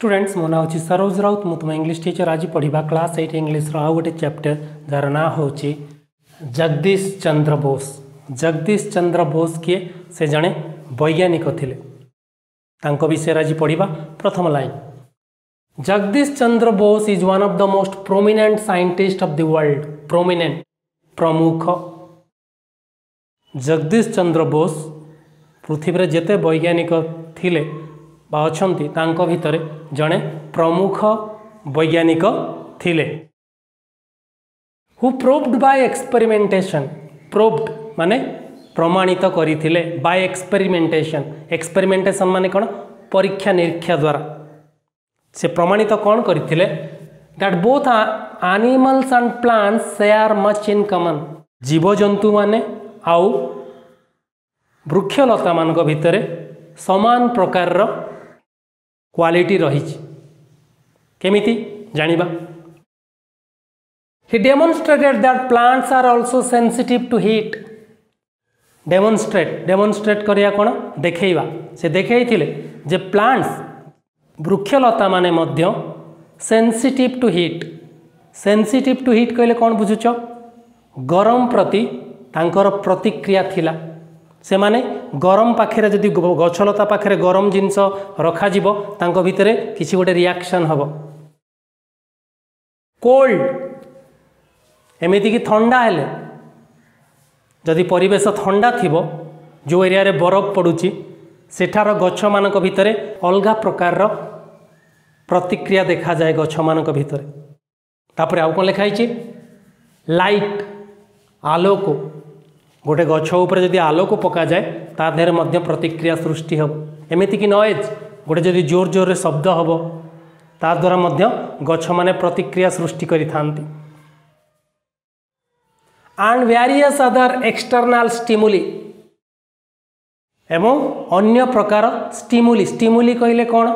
Students मो ना सरोज राउत मु तुम इंग्लीश टीचर आज पढ़ा क्लास एट इंग्लीश आउ गोटे चैप्टर जार ना हूँ जगदीश चंद्र बोस। जगदीश चंद्र बोस किए से जड़े वैज्ञानिक तांको विषय आज पढ़ा प्रथम line. Jagdish Chandra Bose is one of the most prominent scientist of the world prominent प्रमुख। जगदीश चंद्र बोस पृथ्वी जिते वैज्ञानिक थिले ବା ଅଛନ୍ତି ତାଙ୍କ ଭିତରେ ଜଣେ ପ୍ରମୁଖ ବୈଜ୍ଞାନିକ ଥିଲେ। Who proved by experimentation proved ମାନେ ପ୍ରମାଣିତ କରିଥିଲେ ବାଇ ଏକ୍ସପେରିମେଣ୍ଟେସନ୍ ଏକ୍ସପେରିମେଣ୍ଟେସନ୍ ମାନେ କ'ଣ? ପରୀକ୍ଷା ନିରୀକ୍ଷା ଦ୍ୱାରା ସେ ପ୍ରମାଣିତ କ'ଣ କରିଥିଲେ? That both animals and plants ସେ ଆର୍ ମଚ୍ ଇନ୍ କମନ୍ ଜୀବଜନ୍ତୁମାନେ ଆଉ ବୃକ୍ଷଲତାମାନଙ୍କ ଭିତରେ ସମାନ ପ୍ରକାରର କ୍ୱାଲିଟି ରହିଛି। କେମିତି? ଜାଣିବା। He demonstrated that plants are also sensitive to heat demonstrate demonstrate କରିବା କ'ଣ? ଦେଖେଇବା। ସେ ଦେଖେଇଥିଲେ ଯେ ପ୍ଲାଣ୍ଟସ୍ ବୃକ୍ଷଲତାମାନେ ମଧ୍ୟ sensitive to heat sensitive to heat କହିଲେ କ'ଣ ବୁଝୁଛ? ଗରମ ପ୍ରତି ତାଙ୍କର ପ୍ରତିକ୍ରିୟା ଥିଲା। ସେମାନେ ଗରମ ପାଖରେ ଯଦି ଗଛଲତା ପାଖରେ ଗରମ ଜିନିଷ ରଖାଯିବ ତାଙ୍କ ଭିତରେ କିଛି ଗୋଟେ ରିଆକ୍ସନ୍ ହେବ। କୋଲ୍ଡ ଏମିତିକି ଥଣ୍ଡା ହେଲେ ଯଦି ପରିବେଶ ଥଣ୍ଡା ଥିବ ଯେଉଁ ଏରିଆରେ ବରଫ ପଡ଼ୁଛି ସେଠାର ଗଛମାନଙ୍କ ଭିତରେ ଅଲଗା ପ୍ରକାରର ପ୍ରତିକ୍ରିୟା ଦେଖାଯାଏ ଗଛମାନଙ୍କ ଭିତରେ। ତାପରେ ଆଉ କ'ଣ ଲେଖା ହେଇଛି? ଲାଇଟ୍ ଆଲୋକ। ଗୋଟେ ଗଛ ଉପରେ ଯଦି ଆଲୋକ ପକାଯାଏ ତା ଦେହରେ ମଧ୍ୟ ପ୍ରତିକ୍ରିୟା ସୃଷ୍ଟି ହେବ। ଏମିତିକି ନଏଜ୍ ଗୋଟେ ଯଦି ଜୋର ଜୋରରେ ଶବ୍ଦ ହେବ ତାଦ୍ୱାରା ମଧ୍ୟ ଗଛମାନେ ପ୍ରତିକ୍ରିୟା ସୃଷ୍ଟି କରିଥାନ୍ତି। And various other external stimuli ଏବଂ ଅନ୍ୟ ପ୍ରକାର ଷ୍ଟିମୁଲି ଷ୍ଟିମୁଲି କହିଲେ କ'ଣ?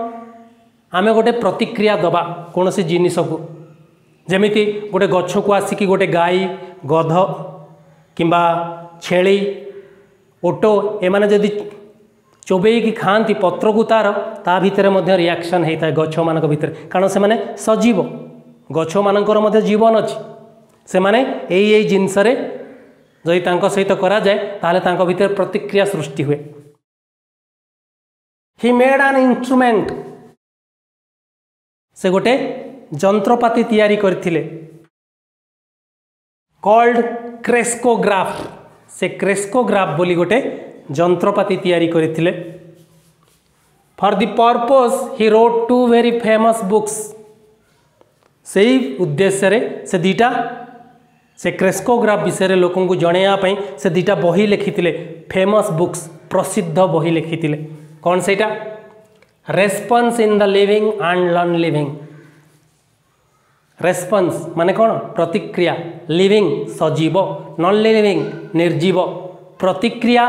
ଆମେ ଗୋଟେ ପ୍ରତିକ୍ରିୟା ଦେବା କୌଣସି ଜିନିଷକୁ। ଯେମିତି ଗୋଟେ ଗଛକୁ ଆସିକି ଗୋଟେ ଗାଈ ଗଧ କିମ୍ବା ଛେଳି ଓଟ ଏମାନେ ଯଦି ଚୋବେଇକି ଖାଆନ୍ତି ପତ୍ରକୁ ତା'ର ତା ଭିତରେ ମଧ୍ୟ ରିଆକ୍ସନ୍ ହୋଇଥାଏ ଗଛମାନଙ୍କ ଭିତରେ। କାରଣ ସେମାନେ ସଜୀବ। ଗଛମାନଙ୍କର ମଧ୍ୟ ଜୀବନ ଅଛି। ସେମାନେ ଏଇ ଏଇ ଜିନିଷରେ ଯଦି ତାଙ୍କ ସହିତ କରାଯାଏ ତାହେଲେ ତାଙ୍କ ଭିତରେ ପ୍ରତିକ୍ରିୟା ସୃଷ୍ଟି ହୁଏ। ହି ମେଡ୍ ଆନ୍ ଇନ୍ଷ୍ଟ୍ରୁମେଣ୍ଟ ସେ ଗୋଟେ ଯନ୍ତ୍ରପାତି ତିଆରି କରିଥିଲେ। କଲ୍ଡ କ୍ରେସ୍କୋଗ୍ରାଫ ସେ କ୍ରେସ୍କୋଗ୍ରାଫ ବୋଲି ଗୋଟେ ଯନ୍ତ୍ରପାତି ତିଆରି କରିଥିଲେ for the purpose he wrote two very famous books ସେଇ ଉଦ୍ଦେଶ୍ୟରେ ସେ ଦୁଇଟା ସେ କ୍ରେସ୍କୋଗ୍ରାଫ ବିଷୟରେ ଲୋକଙ୍କୁ ଜଣାଇବା ପାଇଁ ସେ ଦୁଇଟା ବହି ଲେଖିଥିଲେ ଫେମସ୍ ବୁକ୍ସ ପ୍ରସିଦ୍ଧ ବହି ଲେଖିଥିଲେ କ'ଣ ସେଇଟା response in the living and non living response ମାନେ କ'ଣ? ପ୍ରତିକ୍ରିୟା। ଲିଭିଂ ସଜୀବ ନନ୍ ଲିଭିଂ ନିର୍ଜୀବ। ପ୍ରତିକ୍ରିୟା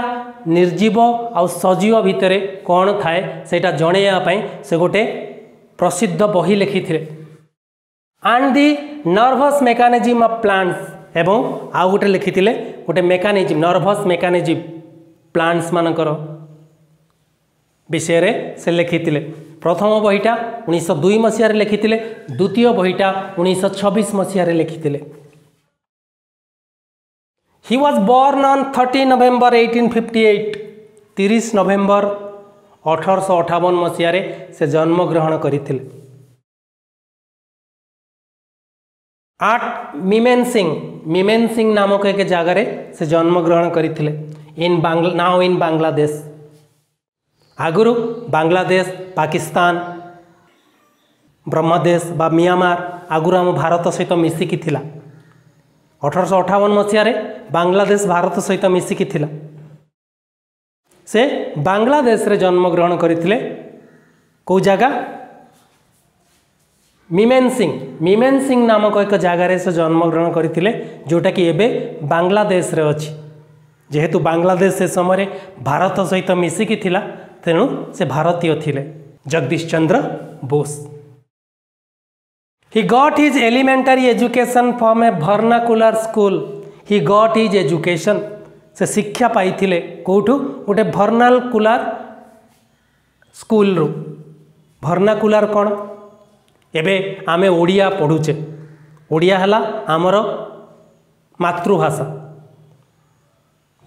ନିର୍ଜୀବ ଆଉ ସଜୀବ ଭିତରେ କ'ଣ ଥାଏ ସେଇଟା ଜଣାଇବା ପାଇଁ ସେ ଗୋଟେ ପ୍ରସିଦ୍ଧ ବହି ଲେଖିଥିଲେ। And the nervous mechanism of plants ଏବଂ ଆଉ ଗୋଟେ ଲେଖିଥିଲେ ଗୋଟେ ମେକାନିଜିମ୍ ନର୍ଭସ୍ ମେକାନିଜିମ୍ ପ୍ଲାଣ୍ଟସ୍ ମାନଙ୍କର ବିଷୟରେ ସେ ଲେଖିଥିଲେ। ପ୍ରଥମ ବହିଟା ଉଣେଇଶହ ଦୁଇ ମସିହାରେ ଲେଖିଥିଲେ ଦ୍ୱିତୀୟ ବହିଟା ଉଣେଇଶହ ଛବିଶ ମସିହାରେ ଲେଖିଥିଲେ। He was born on thirty November eighteen fifty eight ତିରିଶ ନଭେମ୍ବର ଅଠରଶହ ଅଠାବନ ମସିହାରେ ସେ ଜନ୍ମଗ୍ରହଣ କରିଥିଲେ। At Mymensingh Mymensingh ନାମକ ଏକ ଜାଗାରେ ସେ ଜନ୍ମଗ୍ରହଣ କରିଥିଲେ। In Bangla now in Bangladesh ଆଗରୁ ବାଂଲାଦେଶ ପାକିସ୍ତାନ ବ୍ରହ୍ମଦେଶ ବା ମିଆଁମାର ଆଗରୁ ଆମ ଭାରତ ସହିତ ମିଶିକି ଥିଲା ଅଠରଶହ ଅଠାବନ ମସିହାରେ ବାଂଲାଦେଶ ଭାରତ ସହିତ ମିଶିକି ଥିଲା ସେ ବାଂଲାଦେଶରେ ଜନ୍ମଗ୍ରହଣ କରିଥିଲେ କେଉଁ ଜାଗା ମିମେନ୍ ସିଂ ମିମେନ୍ ସିଂ ନାମକ ଏକ ଜାଗାରେ ସେ ଜନ୍ମଗ୍ରହଣ କରିଥିଲେ ଯେଉଁଟାକି ଏବେ ବାଂଲାଦେଶରେ ଅଛି ଯେହେତୁ ବାଂଲାଦେଶ ସେ ସମୟରେ ଭାରତ ସହିତ ମିଶିକି ଥିଲା ତେଣୁ ସେ ଭାରତୀୟ ଥିଲେ Jagadish Chandra Bose he got his elementary education from a vernacular school he got his education ସେ ଶିକ୍ଷା ପାଇଥିଲେ କେଉଁଠୁ ଗୋଟେ ଭର୍ନାଲକୁଲାର ସ୍କୁଲରୁ ଭର୍ଣ୍ଣାକୁଲାର କ'ଣ ଏବେ ଆମେ ଓଡ଼ିଆ ପଢ଼ୁଛେ ଓଡ଼ିଆ ହେଲା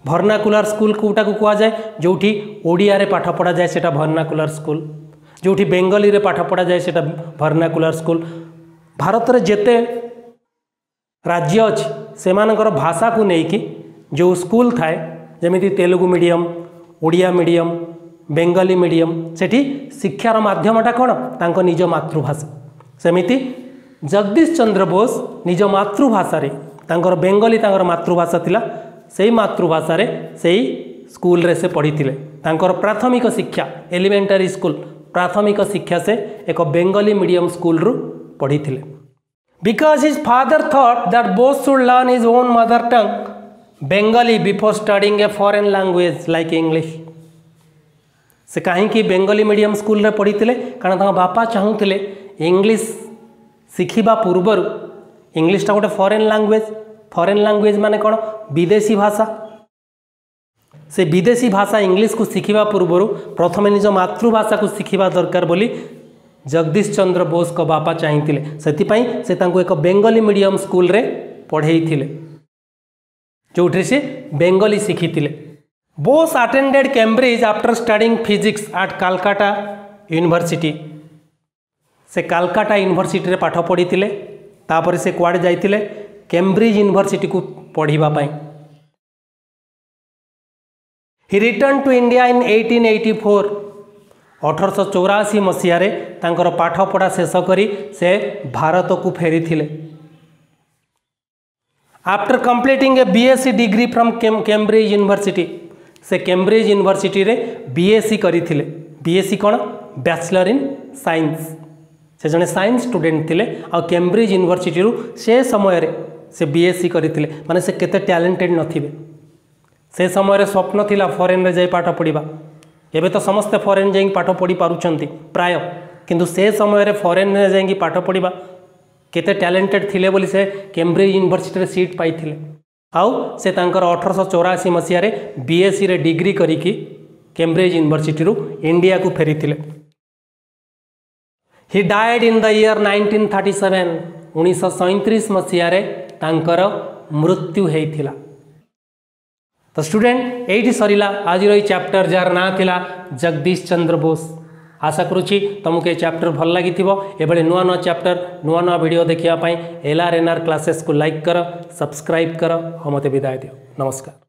ভর্নাকুলার স্কুল কোটাকে কুযায়ে যেটি ওড়িয়ার পাঠ পড়া যায় সেটা ভর্নাকুলার স্কুল যেটি বেঙ্গলি পাঠ পড়া যায় সেটা ভর্নাকুলার স্কুল ভারতের যেতে রাজ্য অছি সেমানকর ভাষাকু নেইকি যে স্কুল থাকে যেমি Telugu medium Odia medium Bengali medium সেটি শিক্ষার মাধ্যমটা কোণ তাঁক নিজ মাতৃভাষা সেমিতি জগদীশ চন্দ্র বোস নিজ মাতৃভাষায় তাঁর বেঙ্গলি তাঁর মাতৃভাষা লা ସେଇ ମାତୃଭାଷାରେ ସେଇ ସ୍କୁଲରେ ସେ ପଢ଼ିଥିଲେ। ତାଙ୍କର ପ୍ରାଥମିକ ଶିକ୍ଷା ଏଲିମେଣ୍ଟାରୀ ସ୍କୁଲ ପ୍ରାଥମିକ ଶିକ୍ଷା ସେ ଏକ ବେଙ୍ଗଲୀ ମିଡ଼ିୟମ୍ ସ୍କୁଲରୁ ପଢ଼ିଥିଲେ। Because his father thought that both should learn his own mother tongue Bengali before studying a foreign language like English ସେ କାହିଁକି ବେଙ୍ଗଲୀ ମିଡ଼ିୟମ୍ ସ୍କୁଲରେ ପଢ଼ିଥିଲେ? କାରଣ ତାଙ୍କ ବାପା ଚାହୁଁଥିଲେ ଇଂଲିଶ ଶିଖିବା ପୂର୍ବରୁ ଇଂଲିଶଟା ଗୋଟେ ଫରେନ୍ ଲାଙ୍ଗୁଏଜ୍ फरेन लांगुएज माने कौन विदेशी भाषा। से विदेशी भाषा इंग्लिश को शिखा पूर्व प्रथम निज मातृभाषा को शिखा दरकार बोली जगदीश चंद्र बोस को बापा चाहिए से, एक बेंगली मीडियम स्कूल रे पढ़े जोटे से Bengali शिखी Bose attended Cambridge after studying physics at Calcutta university से कालकाटा यूनिभर्सीटी पाठ पढ़ी तापर से कुआड़े जाते କେମ୍ବ୍ରିଜ୍ ୟୁନିଭର୍ସିଟିକୁ ପଢ଼ିବା ପାଇଁ। He return to India in eighteen eighty four ଅଠରଶହ ଚଉରାଅଶୀ ମସିହାରେ ତାଙ୍କର ପାଠପଢ଼ା ଶେଷ କରି ସେ ଭାରତକୁ ଫେରିଥିଲେ। After completing a B S C degree from Cambridge university ସେ କେମ୍ବ୍ରିଜ୍ ୟୁନିଭର୍ସିଟିରେ ବି ଏସ୍ ସି କରିଥିଲେ। ବି ଏସ୍ ସି କ'ଣ? ବ୍ୟାଚଲର ଇନ୍ ସାଇନ୍ସ ସେ ଜଣେ ସାଇନ୍ସ ଷ୍ଟୁଡେଣ୍ଟ ଥିଲେ। ଆଉ କେମ୍ବ୍ରିଜ୍ ୟୁନିଭର୍ସିଟିରୁ ସେ ସମୟରେ ସେ ବି ଏସ୍ ସି କରିଥିଲେ। ମାନେ ସେ କେତେ ଟ୍ୟାଲେଣ୍ଟେଡ଼ ନଥିବେ। ସେ ସମୟରେ ସ୍ୱପ୍ନ ଥିଲା ଫରେନ୍ରେ ଯାଇ ପାଠ ପଢ଼ିବା। ଏବେ ତ ସମସ୍ତେ ଫରେନ୍ ଯାଇକି ପାଠ ପଢ଼ି ପାରୁଛନ୍ତି ପ୍ରାୟ। କିନ୍ତୁ ସେ ସମୟରେ ଫରେନ୍ରେ ଯାଇକି ପାଠ ପଢ଼ିବା କେତେ ଟ୍ୟାଲେଣ୍ଟେଡ଼ ଥିଲେ ବୋଲି ସେ କେମ୍ବ୍ରିଜ୍ ୟୁନିଭର୍ସିଟିରେ ସିଟ୍ ପାଇଥିଲେ। ଆଉ ସେ ତାଙ୍କର ଅଠରଶହ ଚଉରାଅଶୀ ମସିହାରେ ବି ଏସ୍ ଡିଗ୍ରୀ କରିକି କେମ୍ବ୍ରିଜ୍ ୟୁନିଭର୍ସିଟିରୁ ଇଣ୍ଡିଆକୁ ଫେରିଥିଲେ। He died in the year nineteen thirty seven ଉଣେଇଶହ ସଇଁତିରିଶ ମସିହାରେ ତାଙ୍କର ମୃତ୍ୟୁ ହେଇଥିଲା। ତ ଷ୍ଟୁଡେଣ୍ଟ ଏଇଠି ସରିଲା। ଆଜିର ଏଇ ଚାପ୍ଟର ଯାହାର ନାଁ ଥିଲା ଜଗଦୀଶ ଚନ୍ଦ୍ର ବୋଷ। ଆଶା କରୁଛି ତୁମକୁ ଏ ଚାପ୍ଟର ଭଲ ଲାଗିଥିବ। ଏଭଳି ନୂଆ ନୂଆ ଚାପ୍ଟର ନୂଆ ନୂଆ ଭିଡ଼ିଓ ଦେଖିବା ପାଇଁ ଏଲ୍ ଆର୍ ଏନ୍ ଆର୍ କ୍ଲାସେସ୍କୁ ଲାଇକ୍ କର ସବସ୍କ୍ରାଇବ୍ କର ଆଉ ମୋତେ ବିଦାୟ ଦିଅ। ନମସ୍କାର।